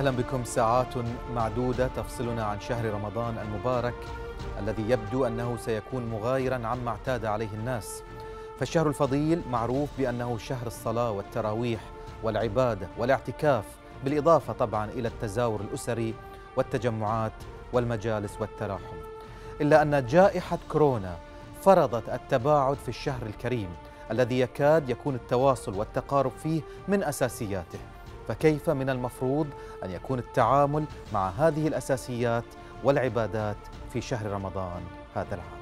أهلا بكم. ساعات معدودة تفصلنا عن شهر رمضان المبارك الذي يبدو أنه سيكون مغايرا عما اعتاد عليه الناس. فالشهر الفضيل معروف بأنه شهر الصلاة والتراويح والعبادة والاعتكاف بالإضافة طبعا إلى التزاور الأسري والتجمعات والمجالس والتراحم. إلا أن جائحة كورونا فرضت التباعد في الشهر الكريم الذي يكاد يكون التواصل والتقارب فيه من أساسياته. فكيف من المفروض أن يكون التعامل مع هذه الأساسيات والعبادات في شهر رمضان هذا العام؟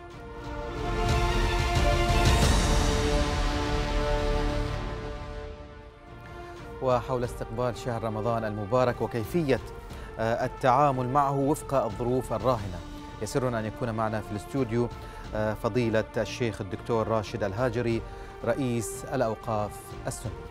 وحول استقبال شهر رمضان المبارك وكيفية آه، التعامل معه وفق الظروف الراهنة. يسرنا أن يكون معنا في الاستوديو آه، فضيلة الشيخ الدكتور راشد الهاجري رئيس الأوقاف السنيه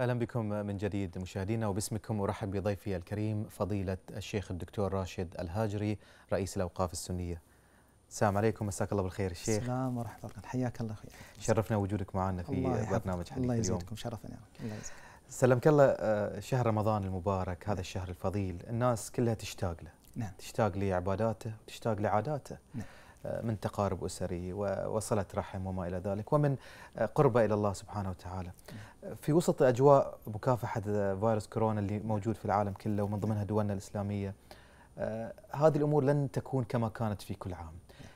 أهلا بكم من جديد مشاهدينا وباسمكم أرحب بضيفي الكريم فضيلة الشيخ الدكتور راشد الهاجري رئيس الأوقاف السنية. السلام عليكم مساك الله بالخير الشيخ. السلام ورحمة الله حياك الله أخوي. شرفنا وجودك معنا في برنامج حديث الله يزيدكم شرفا يا رب. الله يزيدك. سلمك الله آه، شهر رمضان المبارك هذا الشهر الفضيل الناس كلها تشتاق له. نعم. تشتاق لعباداته وتشتاق لعاداته. نعم. من تقارب أسري وصلة رحم وما إلى ذلك ومن قربة إلى الله سبحانه وتعالى. في وسط أجواء مكافحة فيروس كورونا اللي موجود في العالم كله ومن ضمنها دولنا الإسلامية هذه الأمور لن تكون كما كانت في كل عام.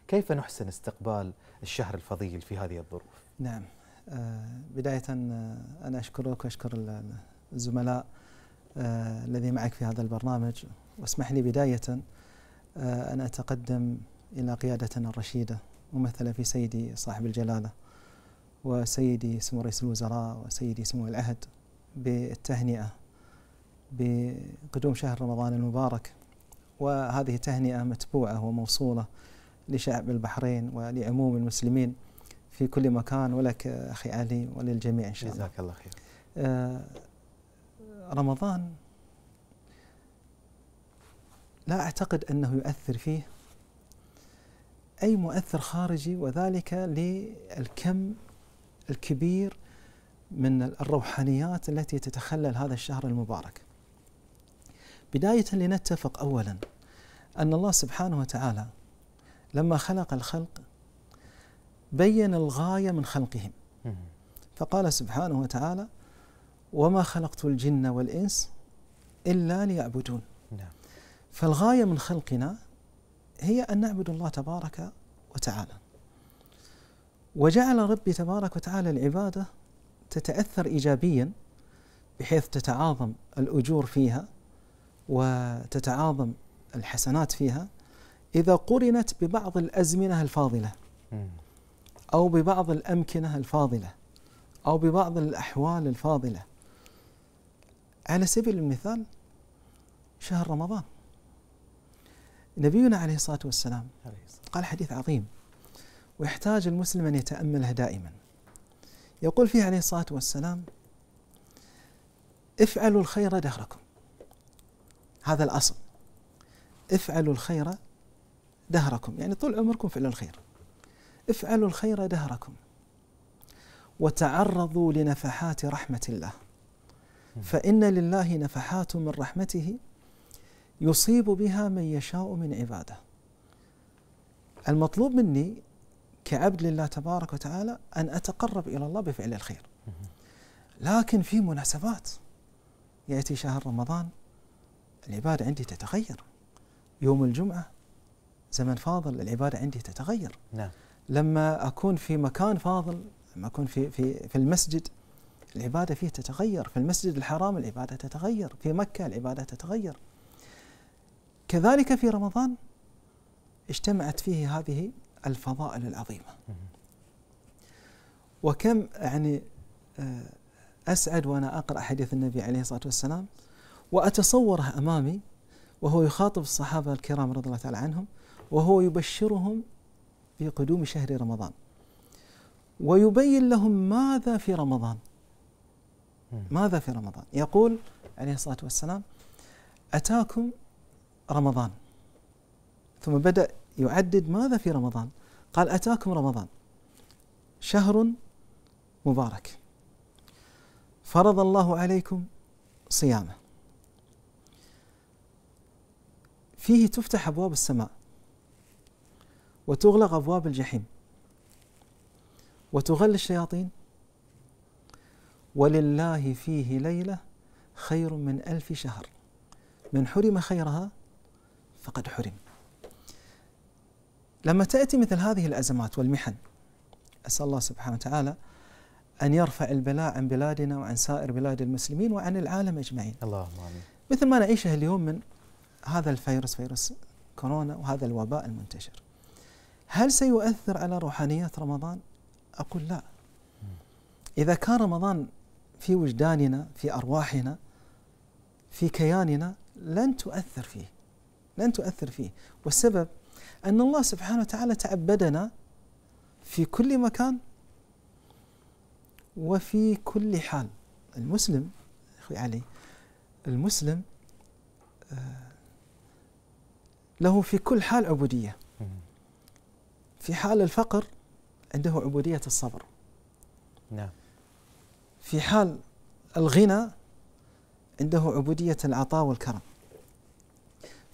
كيف نحسن استقبال الشهر الفضيل في هذه الظروف؟ نعم بداية أنا أشكرك وأشكر الزملاء الذي معك في هذا البرنامج. واسمح لي بداية أن أتقدم إلى قيادتنا الرشيدة ممثلة في سيدي صاحب الجلالة وسيدي سمو رئيس الوزراء وسيدي سمو العهد بالتهنئة بقدوم شهر رمضان المبارك. وهذه تهنئة متبوعة وموصولة لشعب البحرين ولعموم المسلمين في كل مكان. ولك أخي علي وللجميع إن شاء الله. جزاك الله خير. آه رمضان لا أعتقد أنه يؤثر فيه أي مؤثر خارجي وذلك للكم الكبير من الروحانيات التي تتخلل هذا الشهر المبارك. بداية لنتفق أولا أن الله سبحانه وتعالى لما خلق الخلق بين الغاية من خلقهم. فقال سبحانه وتعالى وما خلقت الجن والإنس إلا ليعبدون. نعم. فالغاية من خلقنا هي أن نعبد الله تبارك وتعالى. وجعل ربي تبارك وتعالى العبادة تتأثر إيجابيا بحيث تتعاظم الأجور فيها وتتعاظم الحسنات فيها إذا قرنت ببعض الأزمنة الفاضلة. أو ببعض الأمكنة الفاضلة أو ببعض الأحوال الفاضلة. على سبيل المثال شهر رمضان. نبينا عليه الصلاة والسلام قال حديث عظيم ويحتاج المسلم أن يتأمله دائما. يقول فيه عليه الصلاة والسلام افعلوا الخير دهركم. هذا الأصل. افعلوا الخير دهركم. يعني طول عمركم فعلوا الخير. افعلوا الخير دهركم. وتعرضوا لنفحات رحمة الله. فإن لله نفحات من رحمته يصيب بها من يشاء من عباده. المطلوب مني كعبد لله تبارك وتعالى أن أتقرب إلى الله بفعل الخير. لكن في مناسبات. يأتي شهر رمضان العبادة عندي تتغير. يوم الجمعة زمن فاضل العبادة عندي تتغير. نعم. لما أكون في مكان فاضل لما أكون في في في المسجد العبادة فيه تتغير. في المسجد الحرام العبادة تتغير. في مكة العبادة تتغير. كذلك في رمضان اجتمعت فيه هذه الفضائل العظيمة مم. وكم يعني آه، أسعد وأنا أقرأ حديث النبي عليه الصلاة والسلام وأتصوره أمامي وهو يخاطب الصحابة الكرام رضي الله تعالى عنهم وهو يبشرهم بقدوم شهر رمضان ويبين لهم ماذا في رمضان. ماذا في رمضان يقول عليه الصلاة والسلام أتاكم رمضان. ثم بدأ يعدد ماذا في رمضان؟ قال أتاكم رمضان. شهر مبارك. فرض الله عليكم صيامه. فيه تفتح أبواب السماء. وتغلق أبواب الجحيم. وتغل الشياطين. ولله فيه ليلة خير من ألف شهر. من حرم خيرها فقد حرم. لما تأتي مثل هذه الأزمات والمحن أسأل الله سبحانه وتعالى أن يرفع البلاء عن بلادنا وعن سائر بلاد المسلمين وعن العالم أجمعين. اللهم آمين. مثل ما نعيشه اليوم من هذا الفيروس فيروس كورونا وهذا الوباء المنتشر. هل سيؤثر على روحانيات رمضان؟ أقول لا. إذا كان رمضان في وجداننا في أرواحنا في كياننا لن تؤثر فيه. لن تؤثر فيه. والسبب أن الله سبحانه وتعالى تعبدنا في كل مكان وفي كل حال. المسلم أخوي علي المسلم آه، له في كل حال عبودية. في حال الفقر عنده عبودية الصبر. نعم. في حال الغنى عنده عبودية العطاء والكرم.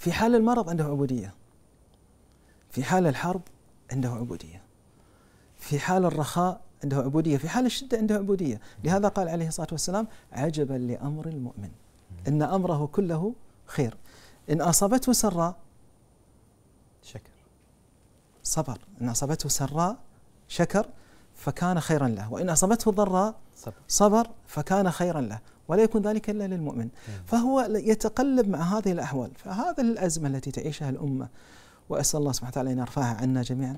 في حال المرض عنده عبودية. في حال الحرب عنده عبودية. في حال الرخاء عنده عبودية. في حال الشدة عنده عبودية. لهذا قال عليه الصلاة والسلام عجبا لأمر المؤمن. إن أمره كله خير. إن أصابته سراء شكر. صبر. إن أصابته سراء شكر فكان خيرا له. وإن أصابته ضراء صبر. صبر فكان خيرا له. ولا يكون ذلك إلا للمؤمن. فهو يتقلب مع هذه الأحوال. فهذه الأزمة التي تعيشها الأمة. وأسأل الله سبحانه وتعالى أن يرفعها عنا جميعا.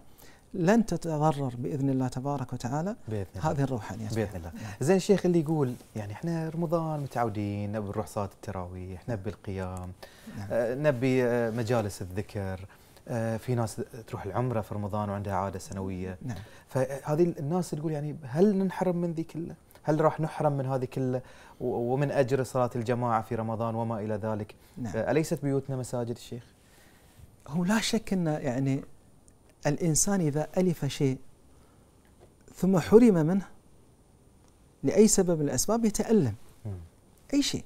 لن تتضرر بإذن الله تبارك وتعالى بإذن الله. هذه الروحانيات بإذن الله. زين الشيخ اللي يقول يعني إحنا رمضان متعودين نبي نروح صلاة التراويح نبي القيام نعم. آه، نبي آه، مجالس الذكر آه، في ناس تروح العمرة في رمضان وعندها عادة سنوية. نعم. فهذه الناس تقول يعني هل ننحرم من ذي كله؟ هل راح نحرم من هذه كله ومن أجر صلاة الجماعة في رمضان وما إلى ذلك. نعم. آه، أليست بيوتنا مساجد الشيخ؟ هو لا شك أن يعني الإنسان إذا ألف شيء ثم حرم منه لأي سبب من الأسباب يتألم. مم. أي شيء.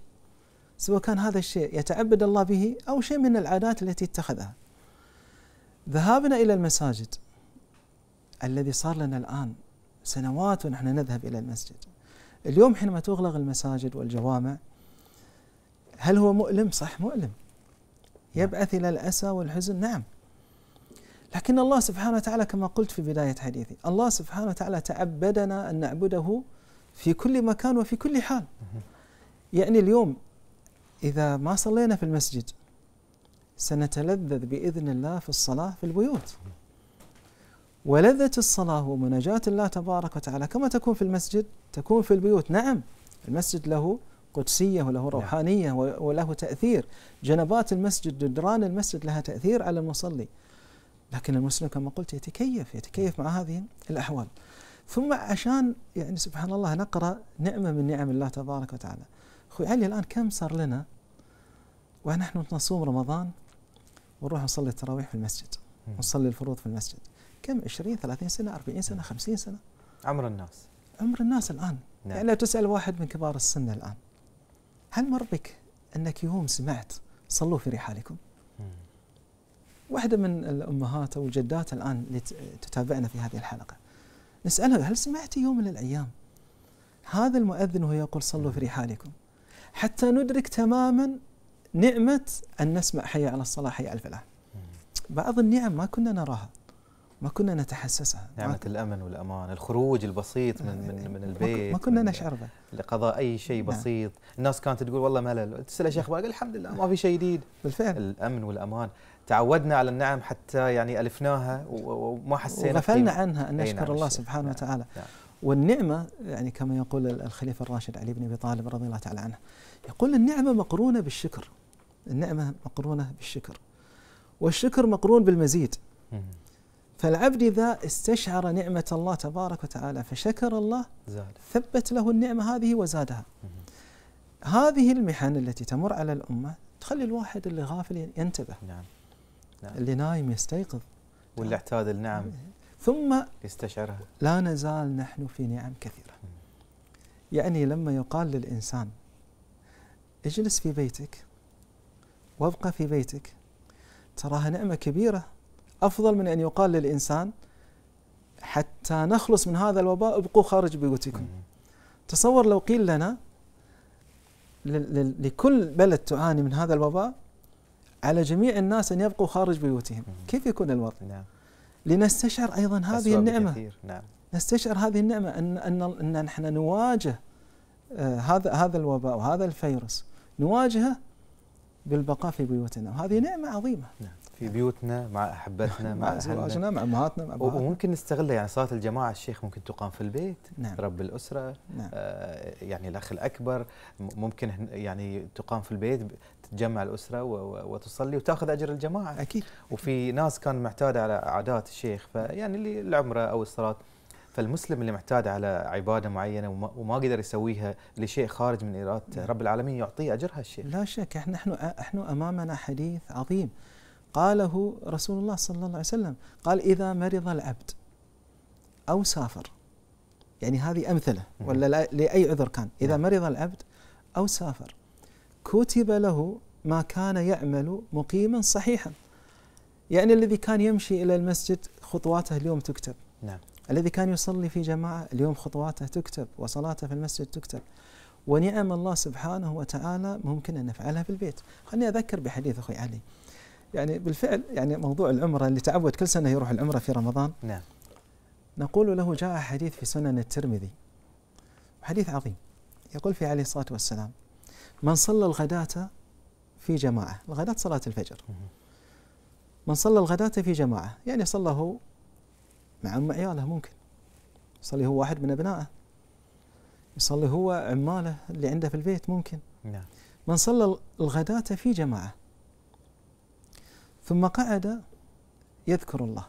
سواء كان هذا الشيء يتعبد الله به أو شيء من العادات التي اتخذها. ذهابنا إلى المساجد الذي صار لنا الآن سنوات ونحن نذهب إلى المسجد. اليوم حينما تغلق المساجد والجوامع هل هو مؤلم؟ صح مؤلم. يبعث إلى الأسى والحزن نعم. لكن الله سبحانه وتعالى كما قلت في بداية حديثي الله سبحانه وتعالى تعبدنا أن نعبده في كل مكان وفي كل حال. يعني اليوم إذا ما صلينا في المسجد سنتلذذ بإذن الله في الصلاة في البيوت. ولذة الصلاة ومناجاة الله تبارك وتعالى كما تكون في المسجد تكون في البيوت. نعم المسجد له قدسية وله نعم. روحانية وله تأثير. جنبات المسجد جدران المسجد لها تأثير على المصلي. لكن المسلم كما قلت يتكيف يتكيف مع هذه الأحوال. ثم عشان يعني سبحان الله نقرأ نعمة من نعم الله تبارك وتعالى. أخوي علي الآن كم صار لنا؟ ونحن نصوم رمضان ونروح نصلي التراويح في المسجد ونصلي الفروض في المسجد. كم؟ 20 30 سنة 40 سنة 50 سنة. عمر الناس. عمر الناس الآن. نعم. يعني لو تسأل واحد من كبار السن الآن هل مر بك أنك يوم سمعت صلوا في رحالكم؟ واحدة من الأمهات أو الجدات الآن اللي تتابعنا في هذه الحلقة نسألها هل سمعت يوم من الأيام؟ هذا المؤذن وهو يقول صلوا في رحالكم. حتى ندرك تماما نعمة أن نسمع حي على الصلاة حي على الفلاح بعض النعم ما كنا نراها. ما كنا نتحسسها. نعمة الأمن والأمان الخروج البسيط من من من البيت ما كنا نشعر به. لقضاء أي شيء نعم. بسيط. الناس كانت تقول والله ملل تسأل شيخ قال الحمد لله ما في شيء جديد. بالفعل. الأمن والأمان. تعودنا على النعم حتى يعني ألفناها وما حسينا وغفلنا عنها أن نشكر نعم الله سبحانه نعم وتعالى. نعم. والنعمة يعني كما يقول الخليفة الراشد علي بن أبي طالب رضي الله تعالى عنه. يقول النعمة مقرونة بالشكر. النعمة مقرونة بالشكر. والشكر مقرون بالمزيد. فالعبد إذا استشعر نعمة الله تبارك وتعالى فشكر الله زاد. ثبت له النعمة هذه وزادها. هذه المحن التي تمر على الأمة تخلي الواحد اللي غافل ينتبه. نعم. نعم. اللي نايم يستيقظ. واللي اعتاد النعم ثم يستشعرها. لا نزال نحن في نعم كثيرة. يعني لما يقال للإنسان اجلس في بيتك وابقى في بيتك تراها نعمة كبيرة أفضل من أن يقال للإنسان حتى نخلص من هذا الوباء ابقوا خارج بيوتكم تصور لو قيل لنا لكل بلد تعاني من هذا الوباء على جميع الناس أن يبقوا خارج بيوتهم كيف يكون الوضع نعم. لنستشعر أيضا هذه النعمة كثير. نعم. نستشعر هذه النعمة أن, أن, أن نحن نواجه آه هذا هذا الوباء وهذا الفيروس نواجهه بالبقاء في بيوتنا وهذه نعمة عظيمة نعم. في بيوتنا مع أحبتنا مع ازواجنا مع أمهاتنا مع وممكن نستغلها يعني صلاة الجماعة الشيخ ممكن تقام في البيت نعم. رب الأسرة نعم. آه يعني الأخ الأكبر ممكن يعني تقام في البيت تتجمع الأسرة وتصلي وتأخذ أجر الجماعة. أكيد. وفي ناس كان معتاده على عادات الشيخ فيعني اللي العمرة أو الصلاة. فالمسلم اللي معتاد على عبادة معينة وما قدر يسويها لشيء خارج من اراده نعم. رب العالمين يعطيه أجرها الشيخ. لا شك إحنا إحنا أمامنا حديث عظيم. قاله رسول الله صلى الله عليه وسلم قال إذا مرض العبد أو سافر. يعني هذه أمثلة ولا لأي عذر كان. إذا نعم. مرض العبد أو سافر. كتب له ما كان يعمل مقيما صحيحا. يعني الذي كان يمشي إلى المسجد خطواته اليوم تكتب. نعم. الذي كان يصلي في جماعة اليوم خطواته تكتب وصلاته في المسجد تكتب. ونعم الله سبحانه وتعالى ممكن أن نفعلها في البيت. خليني أذكر بحديث أخوي علي. يعني بالفعل يعني موضوع العمرة اللي تعود كل سنة يروح العمرة في رمضان. نعم. نقول له جاء حديث في سنن الترمذي. حديث عظيم. يقول في عليه الصلاة والسلام من صلى الغداة في جماعة. الغداة صلاة الفجر. من صلى الغداة في جماعة. يعني صلى هو مع أم عياله ممكن. يصلي هو واحد من أبنائه. يصلي هو عماله اللي عنده في البيت ممكن. نعم. من صلى الغداة في جماعة. ثم قعد يذكر الله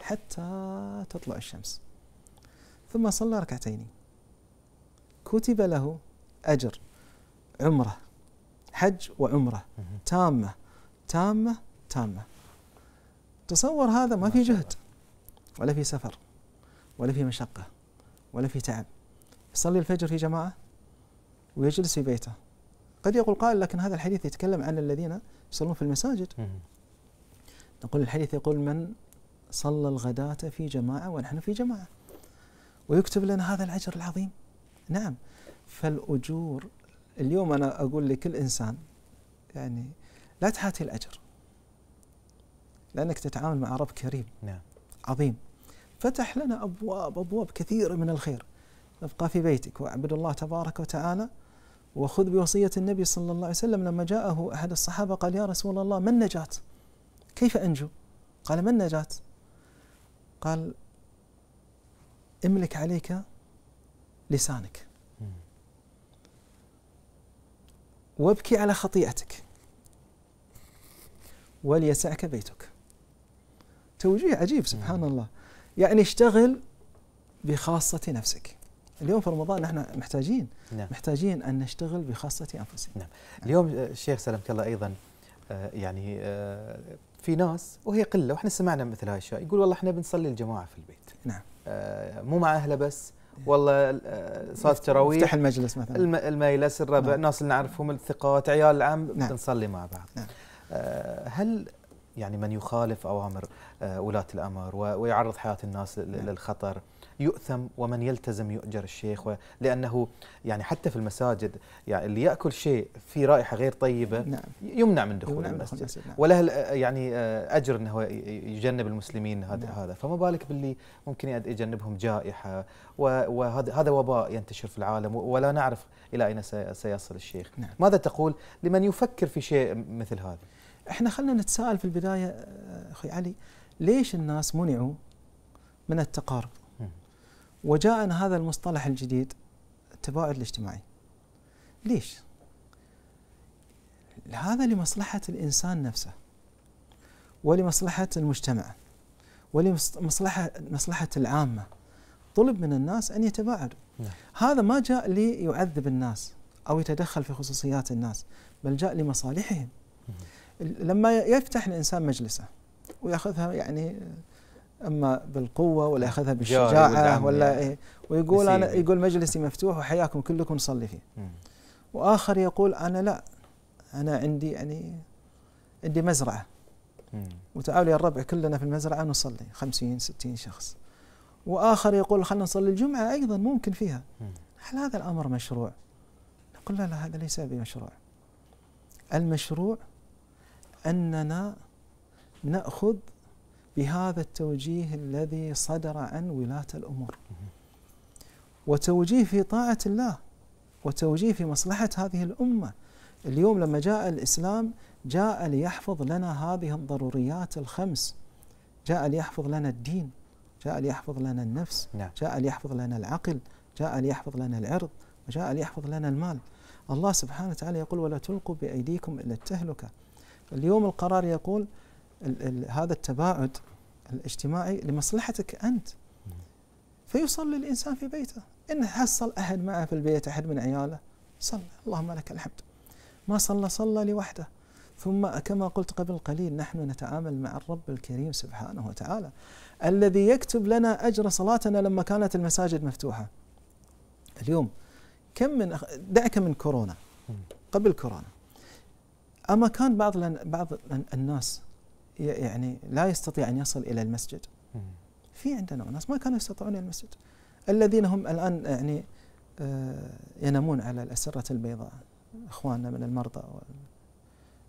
حتى تطلع الشمس. ثم صلى ركعتين. كتب له أجر عمرة حج وعمرة. تامة تامة تامة. تصور هذا ما في جهد ولا في سفر ولا في مشقة ولا في تعب. يصلي الفجر في جماعة ويجلس في بيته. قد يقول قائل لكن هذا الحديث يتكلم عن الذين يصلون في المساجد. نقول الحديث يقول من صلى الغداة في جماعة ونحن في جماعة. ويكتب لنا هذا الأجر العظيم. نعم. فالأجور اليوم أنا أقول لكل إنسان يعني لا تحاتي الأجر. لأنك تتعامل مع رب كريم. نعم. عظيم. فتح لنا أبواب أبواب كثيرة من الخير. ابقى في بيتك واعبد الله تبارك وتعالى وخذ بوصية النبي صلى الله عليه وسلم لما جاءه أحد الصحابة قال يا رسول الله ما النجاة كيف أنجو؟ قال ما النجاة قال املك عليك لسانك. وابكي على خطيئتك. وليسعك بيتك. توجيه عجيب سبحان الله يعني اشتغل بخاصة نفسك. اليوم في رمضان نحن محتاجين نعم. محتاجين أن نشتغل بخاصة أنفسنا. نعم. اليوم الشيخ سلمك الله أيضا آه، يعني آه، في ناس وهي قلة وإحنا سمعنا مثل هاي الأشياء يقول والله إحنا بنصلي الجماعة في البيت نعم آه، مو مع أهله بس والله صلاه التراويح افتح المجلس مثلا المجلس الربع نعم. الناس اللي نعرفهم الثقات عيال العم نعم. بنصلي مع بعض نعم. هل يعني من يخالف أوامر ولاة الأمر ويعرض حياة الناس نعم. للخطر يؤثم ومن يلتزم يؤجر الشيخ لأنه يعني حتى في المساجد يعني اللي يأكل شيء في رائحة غير طيبة نعم. يمنع من دخول المسجد نعم. وله يعني آه، أجر إنه يجنب المسلمين هذا نعم. هذا فما بالك باللي ممكن يجنبهم جائحة وهذا هذا وباء ينتشر في العالم ولا نعرف إلى أين سيصل الشيخ نعم. ماذا تقول لمن يفكر في شيء مثل هذا إحنا خلينا نتساءل في البداية آه، أخي علي ليش الناس منعوا من التقارب؟ وجاءنا هذا المصطلح الجديد التباعد الاجتماعي. ليش؟ هذا لمصلحة الإنسان نفسه ولمصلحة المجتمع ولمصلحة مصلحة العامة. طلب من الناس أن يتباعدوا. نعم. هذا ما جاء ليعذب الناس أو يتدخل في خصوصيات الناس بل جاء لمصالحهم. لما يفتح الإنسان مجلسه ويأخذها يعني أما بالقوة ولا يأخذها بالشجاعة ولا يعني. إيه ويقول أنا يقول مجلسي مفتوح وحياكم كلكم نصلي فيه. وآخر يقول أنا لا أنا عندي يعني عندي مزرعة. وتعالوا يا الربع كلنا في المزرعة نصلي 50 60 شخص. وآخر يقول خلينا نصلي الجمعة أيضا ممكن فيها. هل هذا الأمر مشروع؟ نقول لا لا هذا ليس بمشروع. المشروع أننا نأخذ بهذا التوجيه الذي صدر عن ولاة الأمور. وتوجيه في طاعة الله وتوجيه في مصلحة هذه الأمة. اليوم لما جاء الإسلام جاء ليحفظ لنا هذه الضروريات الخمس. جاء ليحفظ لنا الدين جاء ليحفظ لنا النفس نعم. جاء ليحفظ لنا العقل جاء ليحفظ لنا العرض وجاء ليحفظ لنا المال. الله سبحانه وتعالى يقول ولا تلقوا بأيديكم إلى التهلكة. اليوم القرار يقول ال ال هذا التباعد الاجتماعي لمصلحتك أنت. فيصلي الإنسان في بيته. إن حصل أحد معه في البيت أحد من عياله صلى. اللهم لك الحمد. ما صلى صلى لوحده. ثم كما قلت قبل قليل نحن نتعامل مع الرب الكريم سبحانه وتعالى الذي يكتب لنا أجر صلاتنا لما كانت المساجد مفتوحة. اليوم كم من دعك من كورونا. قبل كورونا. أما كان بعض بعض الناس يعني لا يستطيع أن يصل إلى المسجد. في عندنا ناس ما كانوا يستطيعون المسجد. الذين هم الآن يعني آه، ينامون على الأسرة البيضاء إخواننا من المرضى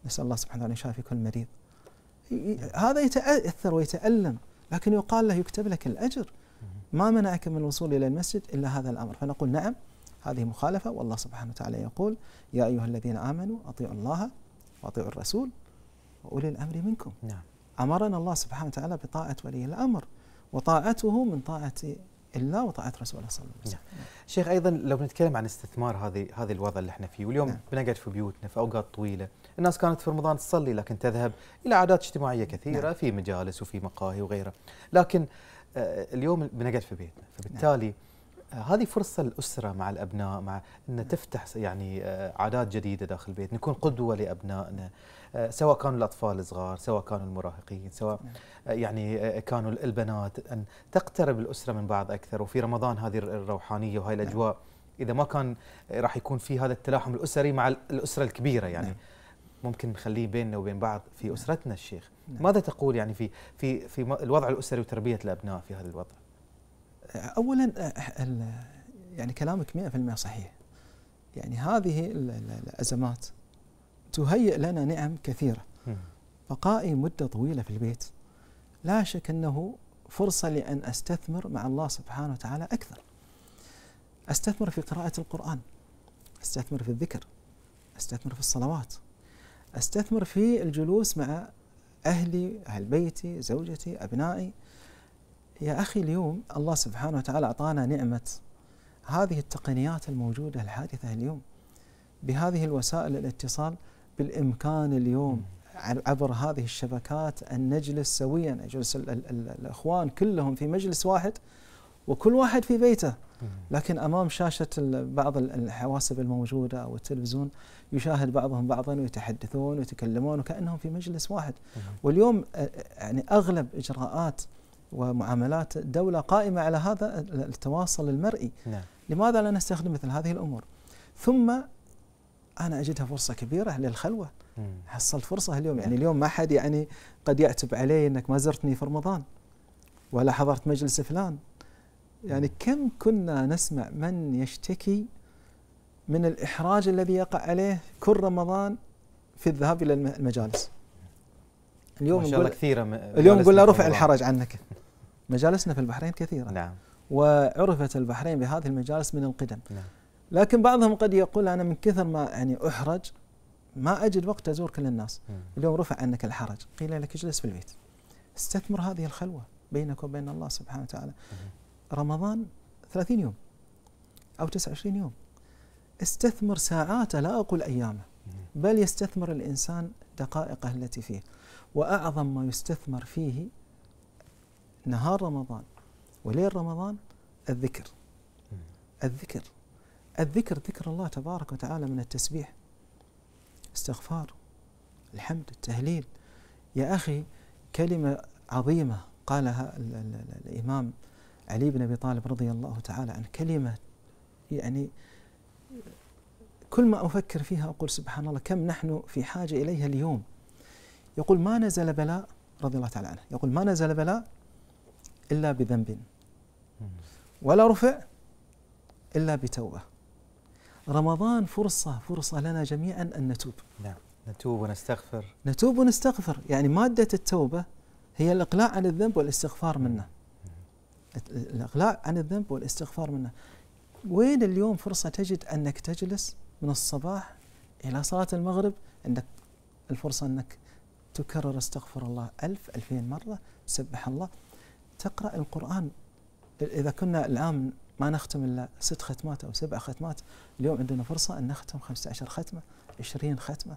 نسأل الله سبحانه وتعالى يشافي كل مريض. هذا يتأثر ويتألم لكن يقال له يكتب لك الأجر. ما منعك من الوصول إلى المسجد إلا هذا الأمر. فنقول نعم هذه مخالفة والله سبحانه وتعالى يقول يا أيها الذين آمنوا أطيعوا الله وأطيعوا الرسول وأولي الأمر منكم نعم أمرنا الله سبحانه وتعالى بطاعة ولي الأمر وطاعته من طاعة الله وطاعة رسوله صلى الله عليه وسلم نعم. شيخ أيضا لو بنتكلم عن استثمار هذه هذه الوضع اللي إحنا فيه واليوم نعم. بنقعد في بيوتنا في أوقات طويلة الناس كانت في رمضان تصلي لكن تذهب إلى عادات اجتماعية كثيرة نعم. في مجالس وفي مقاهي وغيرها لكن آه اليوم بنقعد في بيتنا فبالتالي نعم. هذه فرصة للأسرة مع الأبناء مع أن تفتح يعني آه، عادات جديدة داخل البيت نكون قدوة لأبنائنا آه، سواء كانوا الأطفال الصغار سواء كانوا المراهقين سواء نعم. آه، يعني كانوا البنات أن تقترب الأسرة من بعض أكثر وفي رمضان هذه الروحانية وهي نعم. الأجواء إذا ما كان راح يكون في هذا التلاحم الأسري مع الأسرة الكبيرة يعني ممكن نخليه بيننا وبين بعض في نعم. أسرتنا الشيخ نعم. ماذا تقول يعني في في في الوضع الأسري وتربية الأبناء في هذا الوضع اولا يعني كلامك 100% صحيح. يعني هذه الأزمات تهيئ لنا نعم كثيرة. بقائي مدة طويلة في البيت. لا شك أنه فرصة لأن أستثمر مع الله سبحانه وتعالى أكثر. أستثمر في قراءة القرآن. أستثمر في الذكر. أستثمر في الصلوات. أستثمر في الجلوس مع أهلي أهل بيتي زوجتي أبنائي. يا أخي اليوم الله سبحانه وتعالى أعطانا نعمة هذه التقنيات الموجودة الحادثة اليوم بهذه الوسائل الاتصال بالإمكان اليوم عبر هذه الشبكات أن نجلس سويا يجلس الإخوان كلهم في مجلس واحد وكل واحد في بيته. لكن أمام شاشة بعض الحواسب الموجودة أو التلفزيون يشاهد بعضهم بعضا ويتحدثون ويتكلمون وكأنهم في مجلس واحد. واليوم يعني أغلب إجراءات ومعاملات الدولة قائمة على هذا التواصل المرئي. نعم. لماذا لا نستخدم مثل هذه الأمور؟ ثم أنا أجدها فرصة كبيرة للخلوة. حصلت فرصة اليوم. يعني اليوم ما حد يعني قد يعتب علي إنك ما زرتني في رمضان ولا حضرت مجلس فلان. يعني كم كنا نسمع من يشتكي من الإحراج الذي يقع عليه كل رمضان في الذهاب إلى المجالس؟ اليوم ما شاء الله كثيرة اليوم نقول له رفع الحرج عنك. مجالسنا في البحرين كثيرة. نعم. وعرفت البحرين بهذه المجالس من القدم. نعم. لكن بعضهم قد يقول أنا من كثر ما يعني أحرج ما أجد وقت أزور كل الناس. م. اليوم رفع عنك الحرج. قيل لك اجلس في البيت. استثمر هذه الخلوة بينك وبين الله سبحانه وتعالى. رمضان 30 يوم أو 29 يوم. استثمر ساعاته لا أقول أيامه بل يستثمر الإنسان دقائقه التي فيه. وأعظم ما يستثمر فيه نهار رمضان وليل رمضان الذكر. الذكر. الذكر ذكر الله تبارك وتعالى من التسبيح. استغفار الحمد التهليل. يا أخي كلمة عظيمة قالها الإمام علي بن أبي طالب رضي الله تعالى عنه كلمة يعني كل ما أفكر فيها أقول سبحان الله كم نحن في حاجة إليها اليوم؟ يقول ما نزل بلاء رضي الله تعالى عنه. يقول ما نزل بلاء؟ إلا بذنب. ولا رفع إلا بتوبة. رمضان فرصة فرصة لنا جميعا أن نتوب. نعم نتوب ونستغفر. نتوب ونستغفر. يعني مادة التوبة هي الإقلاع عن الذنب والاستغفار منه. الإقلاع عن الذنب والاستغفار منه. وين اليوم فرصة تجد أنك تجلس من الصباح إلى صلاة المغرب؟ عندك الفرصة أنك تكرر استغفر الله ألف ألفين مرة تسبح الله. تقرأ القرآن. إذا كنا العام ما نختم إلا ست ختمات أو سبع ختمات اليوم عندنا فرصة أن نختم 15 ختمة 20 ختمة.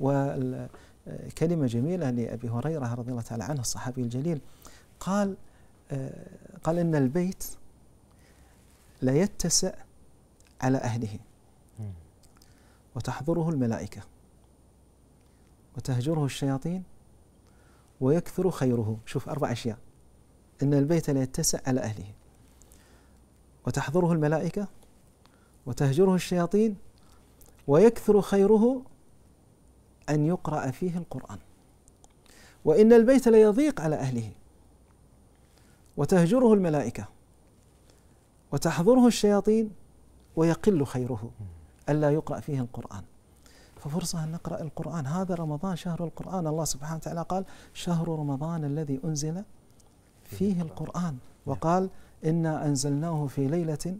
وكلمة جميلة لأبي هريرة رضي الله تعالى عنه الصحابي الجليل قال آه، قال إن البيت لا يتسع على أهله. وتحضره الملائكة. وتهجره الشياطين. ويكثر خيره. شوف أربع أشياء. إن البيت لا يتسع على أهله. وتحضره الملائكة وتهجره الشياطين ويكثر خيره أن يقرأ فيه القرآن. وإن البيت ليضيق على أهله. وتهجره الملائكة وتحضره الشياطين ويقل خيره ألا يقرأ فيه القرآن. ففرصة أن نقرأ القرآن. هذا رمضان شهر القرآن. الله سبحانه وتعالى قال شهر رمضان الذي أنزل فيه القرآن وقال إنا أنزلناه في ليلة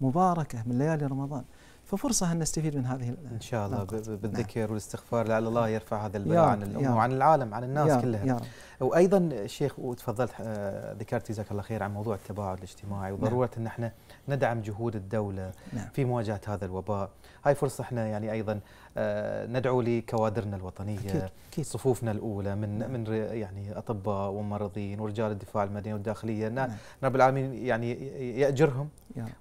مباركة من ليالي رمضان. ففرصة أن نستفيد من هذه إن شاء الله بالذكر نعم. والاستغفار لعل الله يرفع هذا البلاء عن الأمة وعن العالم عن الناس يا كلها يا وأيضا شيخ وتفضلت آه، ذكرت جزاك الله خير عن موضوع التباعد الاجتماعي نعم. وضرورة نعم. أن إحنا ندعم جهود الدولة نعم. في مواجهة هذا الوباء هاي فرصة إحنا يعني أيضا آه، ندعو لكوادرنا الوطنية أكيد. أكيد. صفوفنا الأولى من نعم. من يعني أطباء وممرضين ورجال الدفاع المدني والداخلية نعم. رب العالمين يعني يأجرهم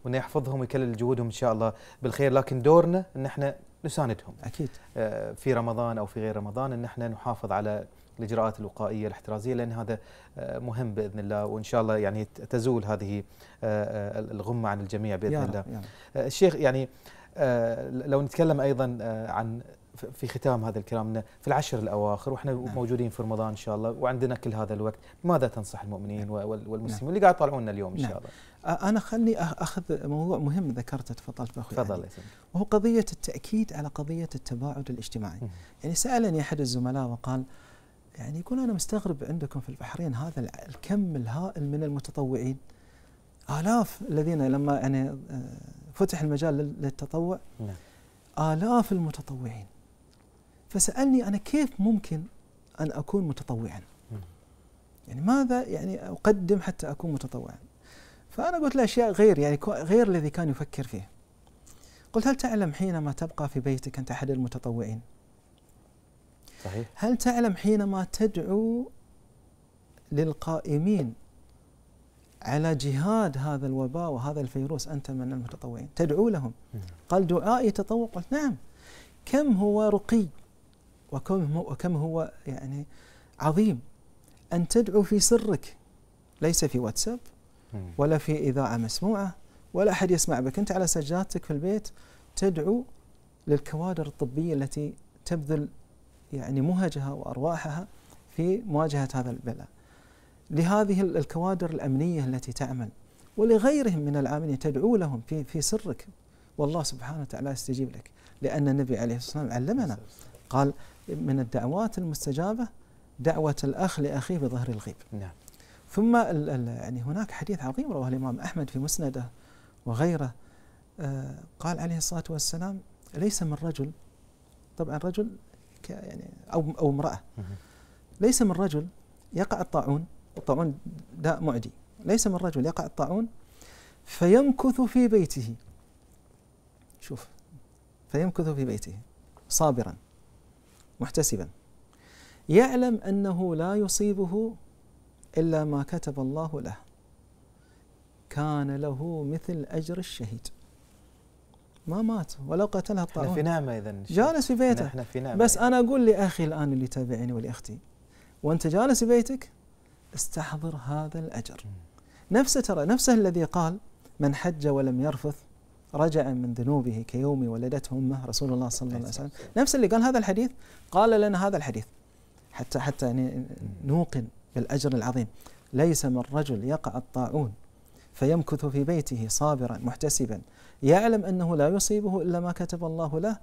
وإنه يحفظهم ويكلل جهودهم إن شاء الله بالخير لكن دورنا إن إحنا نساندهم. أكيد. آه، في رمضان أو في غير رمضان إن إحنا نحافظ على الإجراءات الوقائية الاحترازية لأن هذا آه، مهم بإذن الله وإن شاء الله يعني تزول هذه آه، الغمة عن الجميع بإذن الله. الشيخ يعني لو نتكلم أيضا عن في ختام هذا الكلام في العشر الأواخر وإحنا نعم. موجودين في رمضان إن شاء الله وعندنا كل هذا الوقت ماذا تنصح المؤمنين نعم. والمسلمين نعم. اللي قاعد يطالعونا اليوم إن شاء نعم. الله أنا خلني أخذ موضوع مهم ذكرته تفضلت بأخوي تفضل وهو قضية التأكيد على قضية التباعد الاجتماعي م. يعني سألني أحد الزملاء وقال يعني يقول أنا مستغرب عندكم في البحرين هذا الكم الهائل من المتطوعين آلاف الذين لما يعني آه، فتح المجال للتطوع نعم. آلاف المتطوعين فسألني أنا كيف ممكن أن أكون متطوعا؟ يعني ماذا يعني أقدم حتى أكون متطوعا؟ فأنا قلت له أشياء غير يعني غير الذي كان يفكر فيه. قلت هل تعلم حينما تبقى في بيتك أنت أحد المتطوعين؟ صحيح. هل تعلم حينما تدعو للقائمين على جهاد هذا الوباء وهذا الفيروس أنت من المتطوعين؟ تدعو لهم. قال دعائي تطوع؟ قلت نعم. كم هو رقي؟ وكم هو, وكم هو يعني عظيم. أن تدعو في سرك ليس في واتساب ولا في إذاعة مسموعة ولا أحد يسمع بك. أنت على سجادتك في البيت تدعو للكوادر الطبية التي تبذل يعني مهجها وأرواحها في مواجهة هذا البلاء. لهذه الكوادر الأمنية التي تعمل ولغيرهم من العاملين تدعو لهم في في سرك. والله سبحانه وتعالى يستجيب لك. لأن النبي عليه الصلاة والسلام علمنا قال من الدعوات المستجابة دعوة الأخ لأخيه بظهر الغيب. نعم. ثم ال ال يعني هناك حديث عظيم رواه الإمام أحمد في مسنده وغيره آه قال عليه الصلاة والسلام ليس من رجل طبعا رجل يعني أو أو امرأة. ليس من رجل يقع الطاعون الطاعون داء معدي. ليس من رجل يقع الطاعون فيمكث في بيته. شوف فيمكث في بيته صابرا. محتسبا. يعلم أنه لا يصيبه إلا ما كتب الله له. كان له مثل أجر الشهيد. ما مات ولو قتلها الطاعون إحنا في نعمة اذا. جالس في بيته. إحنا في نعمة. بس أنا أقول لأخي الآن اللي يتابعني ولأختي وأنت جالس في بيتك استحضر هذا الأجر. نفسه ترى نفسه الذي قال من حج ولم يرفث رجع من ذنوبه كيوم ولدته أمه رسول الله صلى الله عليه وسلم. نفس اللي قال هذا الحديث قال لنا هذا الحديث. حتى حتى يعني نوقن بالأجر العظيم. ليس من رجل يقع الطاعون فيمكث في بيته صابرا محتسبا. يعلم أنه لا يصيبه إلا ما كتب الله له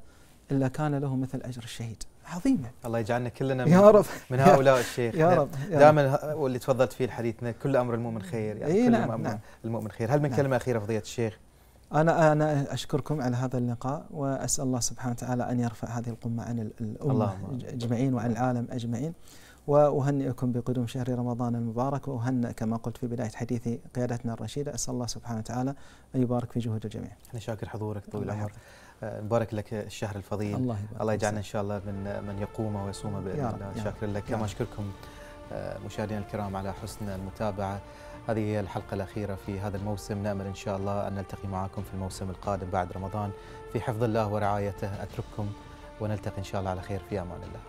إلا كان له مثل أجر الشهيد. عظيمة. الله يجعلنا كلنا من, يا رب. من هؤلاء الشيخ. يا رب. دائما واللي تفضلت فيه الحديث كل أمر المؤمن خير يعني إيه كل نعم أمر نعم. المؤمن خير. هل من نعم. كلمة أخيرة فضيلة الشيخ؟ أنا أنا أشكركم على هذا اللقاء وأسأل الله سبحانه وتعالى أن يرفع هذه القمة عن الأمة أجمعين وعن العالم أجمعين. وأهنئكم بقدوم شهر رمضان المبارك وأهنئ كما قلت في بداية حديثي قيادتنا الرشيدة. أسأل الله سبحانه وتعالى أن يبارك في جهود الجميع. أنا شاكر حضورك طويل العمر. آه، مبارك لك الشهر الفضيل. الله يبارك. الله يجعلنا إن شاء الله من من يقوم ويصوم بإذن الله. شاكر لك. كما أشكركم آه، مشاهدينا الكرام على حسن المتابعة. هذه هي الحلقة الأخيرة في هذا الموسم. نأمل إن شاء الله أن نلتقي معكم في الموسم القادم بعد رمضان. في حفظ الله ورعايته أترككم ونلتقي إن شاء الله على خير. في أمان الله.